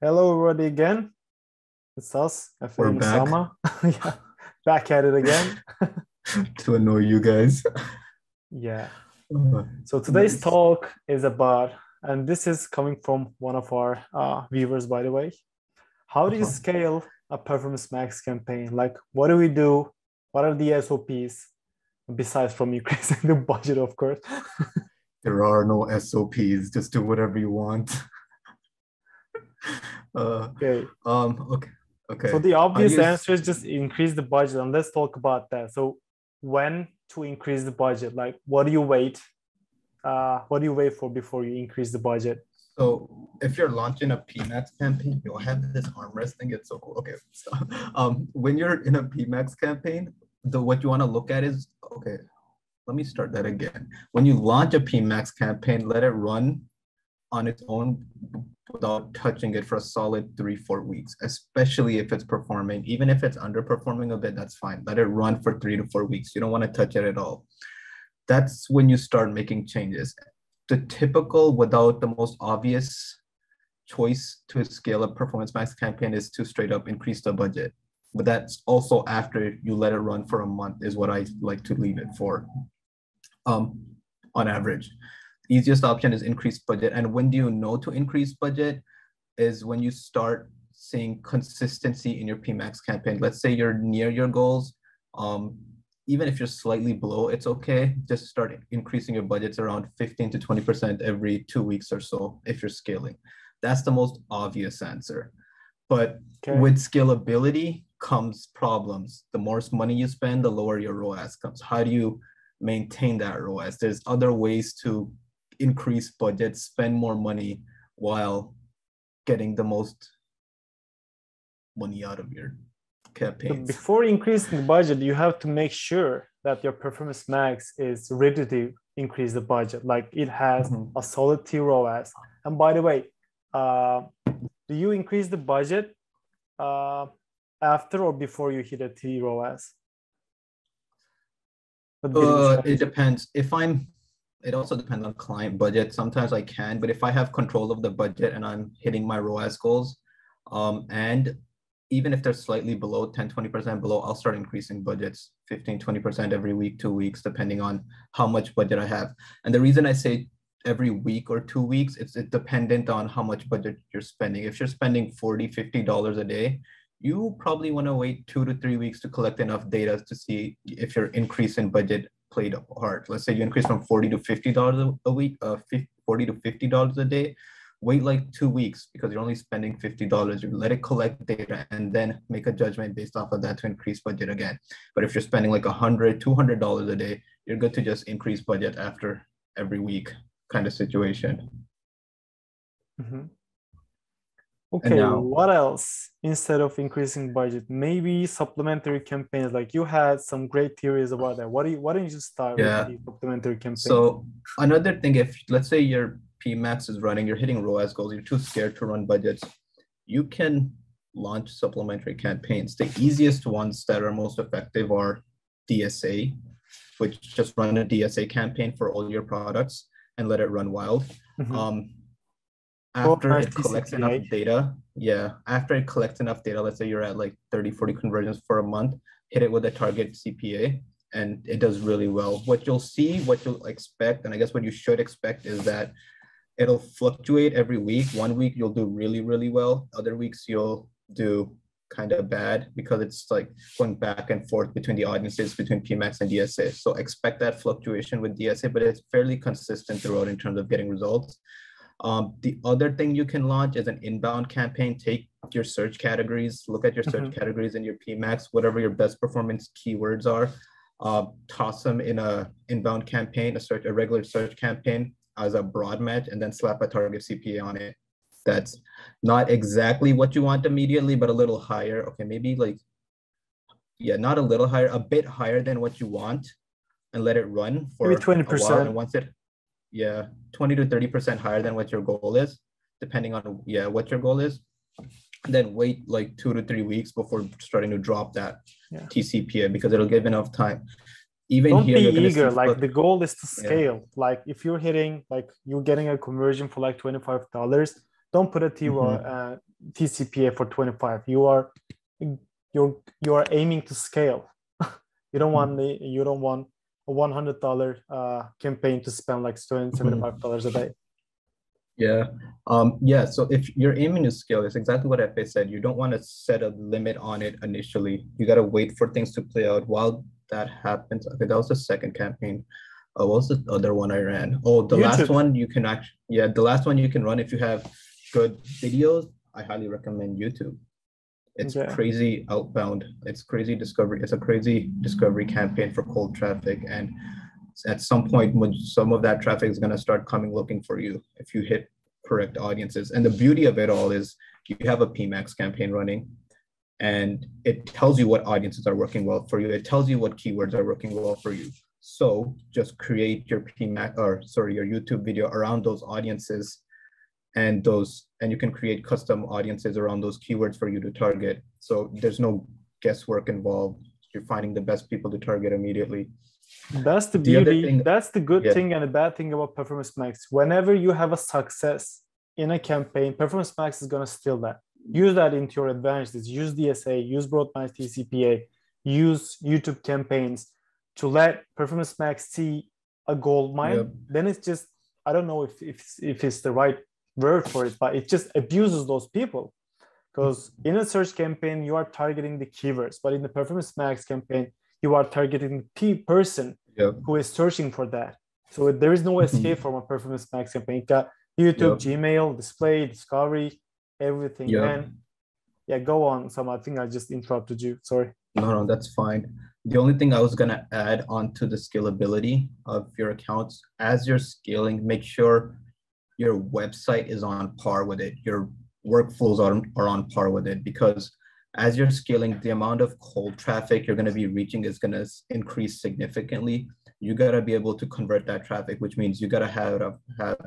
Hello, everybody, again. It's us, We're FM back Sama. yeah, back at it again. to annoy you guys. yeah. So today's nice. talk is about, and this is coming from one of our uh, viewers, by the way. How do you Uh-huh. scale a Performance Max campaign? Like, what do we do? What are the SOPs besides from increasing the budget, of course? There are no SOPs. Just do whatever you want. Uh, Okay. um. Okay. Okay. So the obvious you s- answer is just increase the budget, and let's talk about that. So when to increase the budget? Like, what do you wait? Uh, what do you wait for before you increase the budget? So if you're launching a PMAX campaign, you'll have this armrest thing. It's so cool. Okay. So, um, when you're in a PMAX campaign, the what you want to look at is okay. Let me start that again. When you launch a PMAX campaign, let it run on its own without touching it for a solid three, four weeks, especially if it's performing. Even if it's underperforming a bit, that's fine. Let it run for three to four weeks. You don't want to touch it at all. That's when you start making changes. The typical, without the most obvious choice to scale a performance max campaign is to straight up increase the budget. But that's also after you let it run for a month, is what I like to leave it for um, on average. Easiest option is increase budget. And when do you know to increase budget? Is when you start seeing consistency in your PMAX campaign. Let's say you're near your goals. Um, even if you're slightly below, it's okay. Just start increasing your budgets around 15 to 20% every two weeks or so if you're scaling. That's the most obvious answer. But Okay. with scalability comes problems. The more money you spend, the lower your ROAS comes. How do you maintain that ROAS? There's other ways to increase budgets, spend more money while getting the most money out of your campaigns. before increasing the budget, you have to make sure that your Performance Max is ready to increase the budget. Like it has Mhm. a solid T ROAS. And by the way, uh, do you increase the budget uh, after or before you hit a T ROAS? Uh, it depends. If I'm, it also depends on client budget. Sometimes I can, but if I have control of the budget and I'm hitting my ROAS goals, um, and even if they're slightly below 10, 20% below, I'll start increasing budgets 15, 20% every week, two weeks, depending on how much budget I have. And the reason I say every week or two weeks, it's, dependent on how much budget you're spending. If you're spending 40, 50 dollars a day, you probably want to wait two to three weeks to collect enough data to see if your increase in budget played a part. Let's say you increase from 40 to 50 dollars a week, uh, 50, 40 to 50 dollars a day. Wait like two weeks because you're only spending 50 dollars. You let it collect data and then make a judgment based off of that to increase budget again. But if you're spending like 100, 200 dollars a day, you're good to just increase budget after every week kind of situation. Mhm. Okay, now- what else instead of increasing budget? Maybe supplementary campaigns. Like you had some great theories about that. What do you, why don't you start Yeah. with the supplementary campaign? So another thing, if let's say your PMAX is running, you're hitting ROAS goals, you're too scared to run budgets, you can launch supplementary campaigns. The easiest ones that are most effective are DSA, which just run a DSA campaign for all your products and let it run wild. Mhm. Um, after it collects enough data, yeah, after it collects enough data, let's say you're at like 30, 40 conversions for a month, hit it with a target CPA and it does really well. What you'll see, what you'll expect, and I guess what you should expect is that it'll fluctuate every week. One week you'll do really, really well. Other weeks you'll do kind of bad because it's like going back and forth between the audiences between PMAX and DSA. So expect that fluctuation with DSA, but it's fairly consistent throughout in terms of getting results. Um, the other thing you can launch is an inbound campaign. Take your search categories, look at your search Mhm. categories in your PMAX, whatever your best performance keywords are. Uh, toss them in a inbound campaign, a search, a regular search campaign as a broad match, and then slap a target CPA on it. That's not exactly what you want immediately, but a little higher. Okay, maybe like, yeah, not a little higher, a bit higher than what you want, and let it run for Maybe a while, 20%. And once it, yeah, 20 to 30% higher than what your goal is, depending on yeah what your goal is. Then wait like two to three weeks before starting to drop that Yeah. TCPA because it'll give enough time. Even don't here, be eager like the goal is to Yeah. scale like if you're hitting like you're getting a conversion for like $25 don't put a T Mhm. uh, TCPA for 25. You are you're you are aiming to scale. you don't want the you don't want a $100 uh, campaign to spend like $275 a day. Yeah. Um, yeah. So if you're aiming to scale, it's exactly what FA said. You don't want to set a limit on it initially. You got to wait for things to play out. While that happens, okay, that was the second campaign. Uh, what was the other one I ran? Oh, the YouTube. last one you can actually, yeah, the last one you can run if you have good videos. I highly recommend YouTube. It's okay. crazy outbound. It's crazy discovery. It's a crazy discovery campaign for cold traffic. And at some point, when some of that traffic is going to start coming looking for you if you hit correct audiences. And the beauty of it all is you have a PMAX campaign running and it tells you what audiences are working well for you. It tells you what keywords are working well for you. So just create your PMAX or sorry, your YouTube video around those audiences and those and you can create custom audiences around those keywords for you to target. So there's no guesswork involved. You're finding the best people to target immediately. That's the, the beauty. Thing, that's the good yeah. thing and the bad thing about Performance Max. Whenever you have a success in a campaign, Performance Max is going to steal that. Use that into your advantages. Use DSA, use broad match TCPA, use YouTube campaigns to let Performance Max see a gold mine. Then it's just I don't know if if if it's the right word for it, but it just abuses those people. Because in a search campaign, you are targeting the keywords, but in the Performance Max campaign, you are targeting the person yep. who is searching for that. So there is no mm-hmm. escape from a Performance Max campaign. Got YouTube, yep. Gmail, display, discovery, everything. Yep. And yeah, go on. Some I think I just interrupted you. Sorry. No, no, that's fine. The only thing I was gonna add on to the scalability of your accounts as you're scaling, make sure your website is on par with it. Your workflows are, are on par with it because as you're scaling, the amount of cold traffic you're going to be reaching is going to increase significantly. You got to be able to convert that traffic, which means you got to have have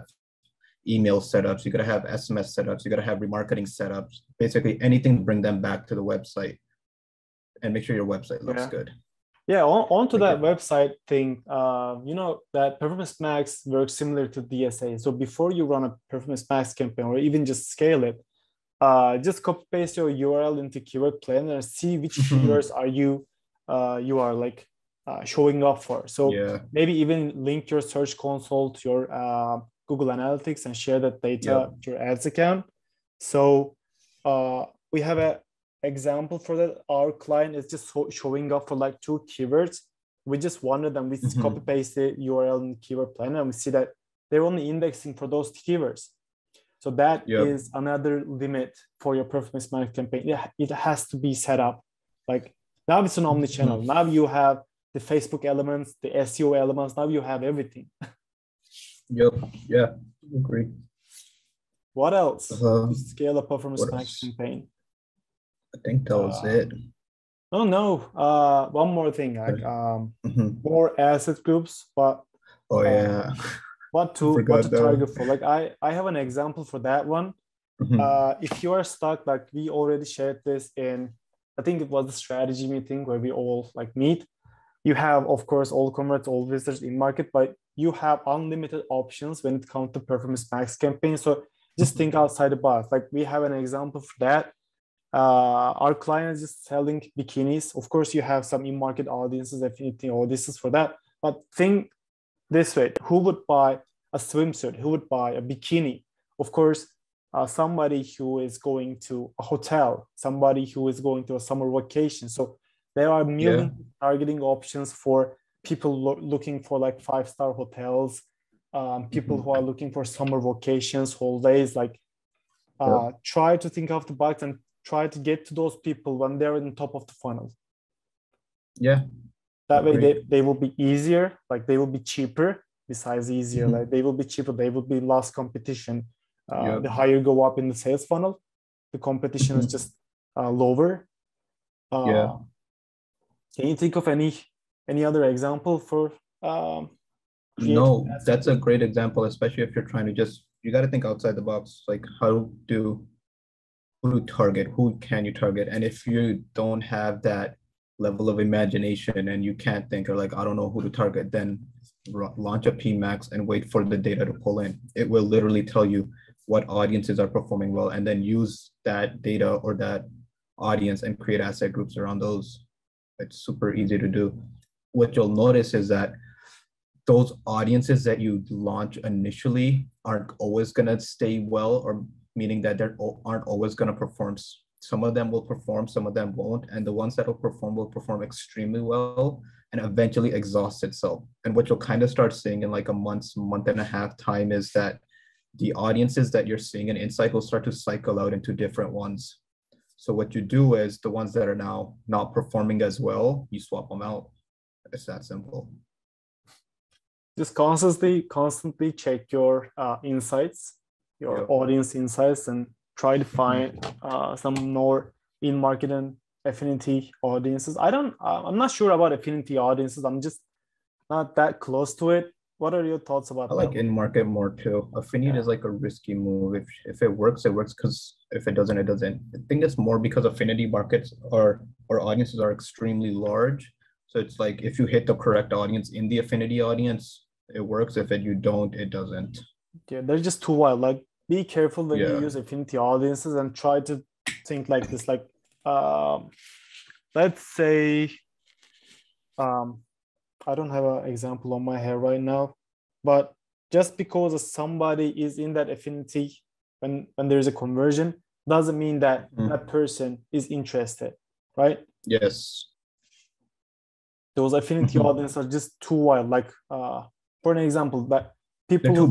email setups, you got to have SMS setups, you got to have remarketing setups, basically anything to bring them back to the website and make sure your website looks yeah. good. Yeah, on, onto that website thing, uh, you know, that Performance Max works similar to DSA. So before you run a Performance Max campaign or even just scale it, uh, just copy paste your URL into Keyword Planner and see which keywords are you uh, you are like uh, showing up for. So yeah. maybe even link your Search Console to your uh, Google Analytics and share that data to your ads account. So uh, we have a example for that, our client is just showing up for like two keywords. We just wanted them, we mm-hmm. copy paste the URL in keyword planner and we see that they're only indexing for those keywords. So that yep. is another limit for your performance marketing campaign. Yeah, it has to be set up. Like now it's an omni-channel. Mm-hmm. Now you have the Facebook elements, the SEO elements. Now you have everything. yep. Yeah. Agree. What else? Uh, scale a performance marketing campaign. I think that was uh, it. Oh no! Uh, one more thing, like um, mm-hmm. more asset groups, but oh uh, yeah, what to what to target for? Like I I have an example for that one. Mm-hmm. Uh, if you are stuck, like we already shared this in, I think it was the strategy meeting where we all like meet. You have, of course, all converts, all visitors in market, but you have unlimited options when it comes to performance max campaign. So just think outside the box. Like we have an example for that uh, our clients is selling bikinis. Of course, you have some in-market audiences, affinity audiences for that. But think this way: who would buy a swimsuit? Who would buy a bikini? Of course, uh, somebody who is going to a hotel, somebody who is going to a summer vacation. So there are million yeah. targeting options for people lo- looking for like five-star hotels, um, people mm-hmm. who are looking for summer vacations, holidays. Like, uh, yeah. try to think of the box and try to get to those people when they're in the top of the funnel. Yeah. That way they, they will be easier like they will be cheaper besides easier mm-hmm. like they will be cheaper they will be less competition. Uh, yep. the higher you go up in the sales funnel the competition mm-hmm. is just uh, lower. Uh, yeah. can you think of any any other example for um, no that's a great example especially if you're trying to just you got to think outside the box like how do who to target, who can you target, and if you don't have that level of imagination and you can't think or like I don't know who to target, then launch a PMax and wait for the data to pull in. It will literally tell you what audiences are performing well and then use that data or that audience and create asset groups around those. It's super easy to do. What you'll notice is that those audiences that you launch initially aren't always going to stay well or meaning that they aren't always going to perform some of them will perform some of them won't and the ones that will perform will perform extremely well and eventually exhaust itself. And what you'll kind of start seeing in like a month month and a half time is that the audiences that you're seeing in insight will start to cycle out into different ones. So what you do is the ones that are now not performing as well you swap them out. It's that simple. Just constantly constantly check your uh, insights your audience insights and try to find uh, some more in market and affinity audiences. I don't uh, i'm not sure about affinity audiences. I'm just not that close to it. What are your thoughts about I like in market more too. Affinity yeah. is like a risky move. If if it works it works because if it doesn't it doesn't. I think it's more because affinity markets or or audiences are extremely large. So it's like if you hit the correct audience in the affinity audience it works. If it you don't it doesn't. Yeah they're just too wild. Like be careful when yeah. you use affinity audiences and try to think like this like um, let's say um, i don't have an example on my hair right now but just because somebody is in that affinity when when there's a conversion doesn't mean that mm. that person is interested right yes those affinity audiences are just too wild like uh for an example that people who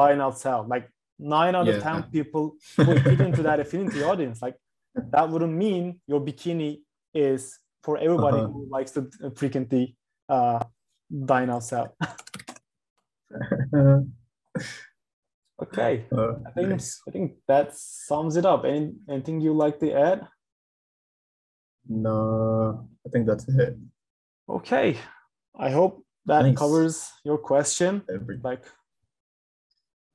buy and sell like nine out yeah. of ten people would fit into that affinity audience like that wouldn't mean your bikini is for everybody uh-huh. who likes to frequently uh, dine outside. okay, uh, I think nice. I think that sums it up. Any, anything you like to add? No, I think that's it. Okay, I hope that Thanks. covers your question. Every- like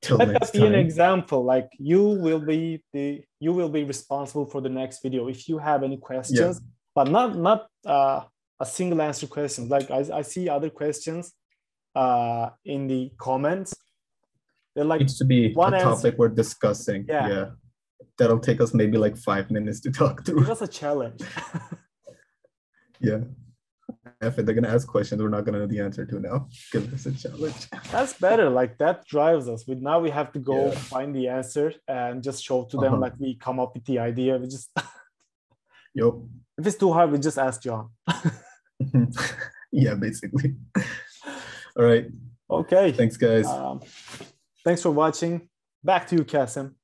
Till let that be time. an example. Like you will be the you will be responsible for the next video if you have any questions yeah. but not not uh, a single answer questions. Like I, I see other questions uh, in the comments. They're like needs to be one a topic we're discussing. Yeah. yeah. That'll take us maybe like five minutes to talk through. that's a challenge. Yeah if they're gonna ask questions we're not gonna know the answer to now Give us a challenge. That's better. Like that drives us. We now we have to go yeah. find the answer and just show to them uh-huh. like we come up with the idea. We just Yep. If it's too hard, we just ask John. yeah, basically. All right. Okay. Thanks, guys. Um, thanks for watching. Back to you, Kasim.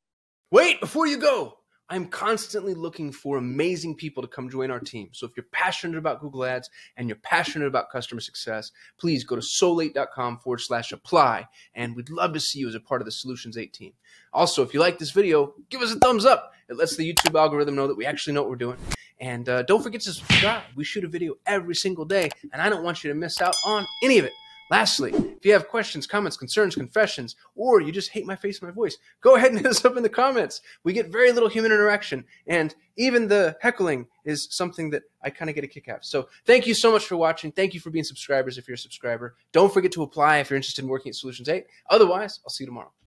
Wait, before you go, I'm constantly looking for amazing people to come join our team. So if you're passionate about Google Ads and you're passionate about customer success, please go to sol8.com forward slash apply. And we'd love to see you as a part of the Solutions 8 team. Also, if you like this video, give us a thumbs up. It lets the YouTube algorithm know that we actually know what we're doing. And uh, don't forget to subscribe. We shoot a video every single day, and I don't want you to miss out on any of it. Lastly, if you have questions, comments, concerns, confessions, or you just hate my face and my voice, go ahead and hit us up in the comments. We get very little human interaction, and even the heckling is something that I kind of get a kick out. So thank you so much for watching. Thank you for being subscribers if you're a subscriber. Don't forget to apply if you're interested in working at Solutions 8. Otherwise, I'll see you tomorrow.